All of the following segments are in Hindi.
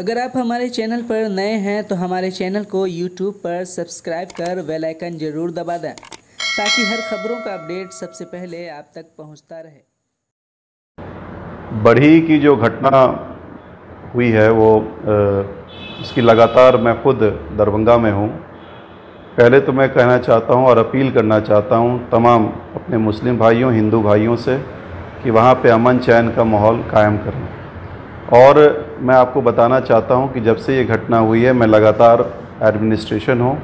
अगर आप हमारे चैनल पर नए हैं तो हमारे चैनल को यूट्यूब पर सब्सक्राइब कर बेल आइकन ज़रूर दबा दें, ताकि हर खबरों का अपडेट सबसे पहले आप तक पहुँचता रहे। बढ़ी की जो घटना हुई है, वो इसकी लगातार मैं खुद दरभंगा में हूँ। पहले तो मैं कहना चाहता हूँ और अपील करना चाहता हूँ तमाम अपने मुस्लिम भाइयों, हिंदू भाइयों से, कि वहाँ पे अमन चैन का माहौल कायम करें। और मैं आपको बताना चाहता हूँ कि जब से ये घटना हुई है, मैं लगातार एडमिनिस्ट्रेशन हो।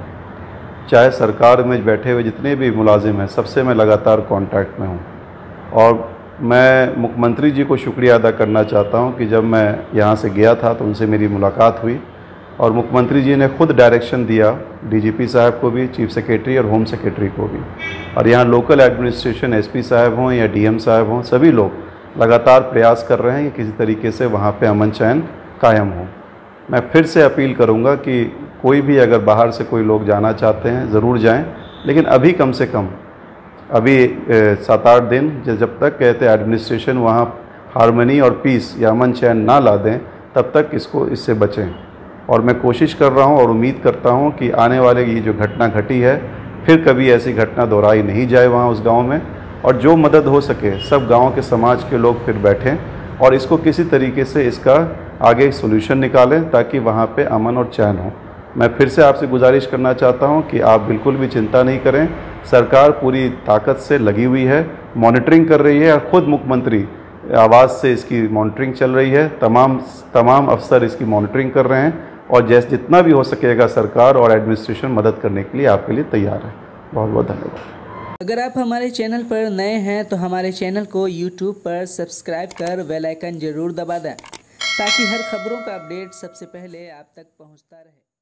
चाहे सरकार में बैठे हुए जितने भी मुलाजिम हैं, सबसे मैं लगातार कांटेक्ट में हूँ। और मैं मुख्यमंत्री जी को शुक्रिया अदा करना चाहता हूँ कि जब मैं यहाँ से गया था तो उनसे मेरी मुलाकात हुई। और मुख्यमंत्री जी ने खुद डायरेक्शन दिया डीजीपी साहब को भी चीफ सेक्रेटरी और होम सेक्रेटरी को भी। और यहाँ लोकल एडमिनिस्ट्रेशन एसपी साहब हों या डीएम साहब हों, सभी लोग लगातार प्रयास कर रहे हैं कि किसी तरीके से वहाँ पे अमन चैन कायम हो। मैं फिर से अपील करूँगा कि कोई भी अगर बाहर से कोई लोग जाना चाहते हैं, ज़रूर जाएँ, लेकिन अभी कम से कम, अभी सात आठ दिन जब तक कहते एडमिनिस्ट्रेशन वहाँ हारमनी और पीस या अमन चैन ना ला दें, तब तक इसको, इससे बचें। और मैं कोशिश कर रहा हूँ और उम्मीद करता हूँ कि आने वाले ये जो घटना घटी है, फिर कभी ऐसी घटना दोहराई नहीं जाए वहाँ उस गाँव में। और जो मदद हो सके, सब गाँव के, समाज के लोग फिर बैठें और इसको किसी तरीके से इसका आगे सोल्यूशन निकालें ताकि वहाँ पे अमन और चैन हो। मैं फिर से आपसे गुजारिश करना चाहता हूँ कि आप बिल्कुल भी चिंता नहीं करें। सरकार पूरी ताकत से लगी हुई है मॉनिटरिंग कर रही है और ख़ुद मुख्यमंत्री आवाज़ से इसकी मॉनिटरिंग चल रही है। तमाम तमाम अफसर इसकी मॉनिटरिंग कर रहे हैं और जैसे, जितना भी हो सकेगा सरकार और एडमिनिस्ट्रेशन मदद करने के लिए आपके लिए तैयार है। बहुत बहुत धन्यवाद। अगर आप हमारे चैनल पर नए हैं तो हमारे चैनल को यूट्यूब पर सब्सक्राइब कर बेल आइकन ज़रूर दबा दें, ताकि हर खबरों का अपडेट सबसे पहले आप तक पहुँचता रहे।